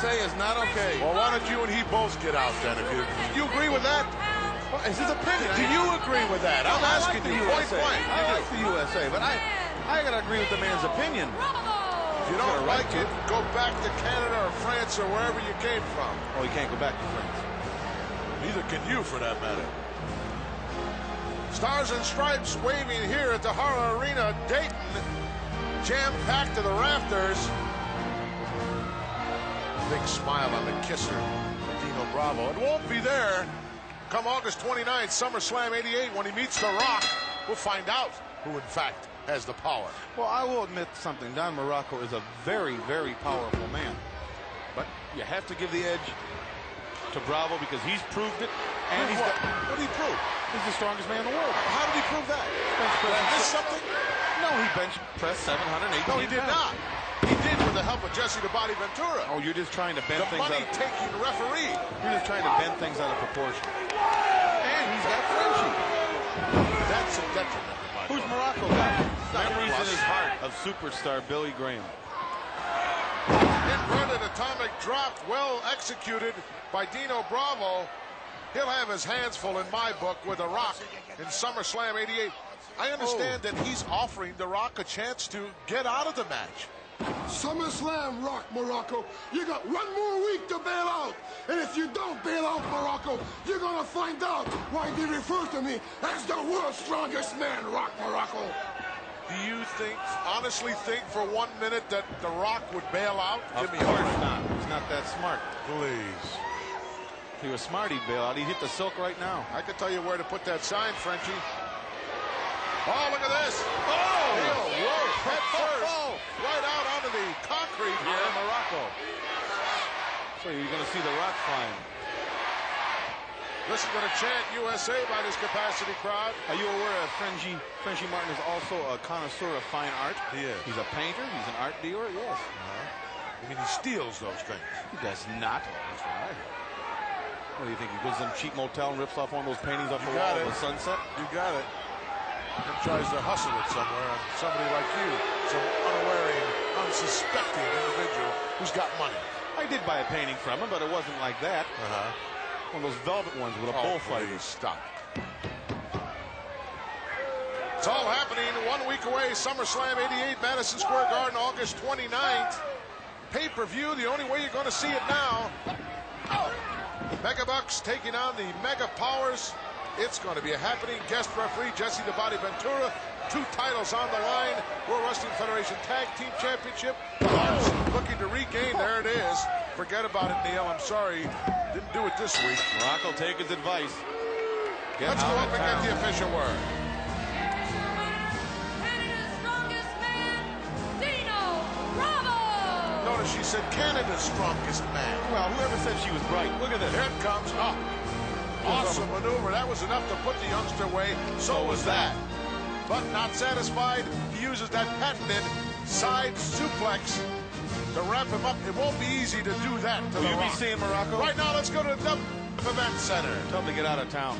USA is not okay. Well, why don't you and he both get out then? If you, you agree with that? Well, it's his opinion. Do you agree with that? I'm I asking like the you point USA. blank. I like the USA, but I, I gotta agree with the man's opinion. If you don't Got a right like it, go back to Canada or France or wherever you came from. Oh, he can't go back to France. Neither can you, for that matter. Stars and Stripes waving here at the Hara Arena, Dayton, jam-packed to the rafters. Big smile on the kisser, Dino Bravo. It won't be there come August 29th, SummerSlam 88, when he meets The Rock. We'll find out who, in fact, has the power. Well, I will admit something. Don Muraco is a very, very powerful man. But you have to give the edge to Bravo because he's proved it. And he's, what? got- what did he prove? he's the strongest man in the world. How did he prove that? Bench Did I press miss something? No, he bench pressed 718 No, he did pounds. not. He with the help of Jesse the Body Ventura. Oh, you're just trying to bend the things out. money-taking referee. You're just trying to bend things out of proportion. And he's got Frenchy. That's a detriment. Who's. Muraco got? Memories in his heart of superstar Billy Graham. Inverted atomic drop, well executed by Dino Bravo. He'll have his hands full in my book with The Rock in SummerSlam 88. I understand oh. that he's offering The Rock a chance to get out of the match. SummerSlam, Rock Muraco. You got one more week to bail out. And if you don't bail out Muraco, you're gonna find out why they refer to me as the world's strongest man, Rock Muraco. Do you think, honestly think for one minute that The Rock would bail out? Of Give me a course heart. not. He's not that smart. Please. If he was smart, he'd bail out. He'd hit the silk right now. I could tell you where to put that sign, Frenchy. Oh, look at this. Oh! Head first right out onto the concrete Here in Muraco. So you're going to see the rock flying. Listen to the chant USA by this capacity crowd. Are you aware of Frenchy? Frenchy Martin is also a connoisseur of fine art. He is. He's a painter. He's an art dealer. Yes. Uh-huh. I mean, he steals those things. He does not. That's I. What do you think? He goes to some cheap motel and rips off one of those paintings off You the wall of the sunset? You got it. And tries to hustle it somewhere on somebody like you, some unawaring, unsuspecting individual who's got money. I did buy a painting from him, but it wasn't like that. Uh-huh. One of those velvet ones with a Oh, bullfighter. stop. It's all happening one week away. SummerSlam 88, Madison Square Garden, August 29th. Pay-per-view, the only way you're going to see it now. Megabucks taking on the Mega Powers. It's going to be a happening. Guest referee Jesse the Body Ventura. Two titles on the line. World Wrestling Federation Tag Team Championship. Hart looking to regain. There it is. Forget about it, Neil. I'm sorry. Didn't do it this week. Muraco, will take his advice. Get Let's go up of and get the official word. Canada's strongest man, Dino Bravo! Notice she said Canada's strongest man. Well, whoever said she was right, look at this. Here it comes. Oh, awesome maneuver. That was enough to put the youngster away. So was that. But not satisfied, he uses that patented side suplex to wrap him up. It won't be easy to do that to Will you be Rock. seeing Muraco? Right now, let's go to the Event Center. Tell him to get out of town.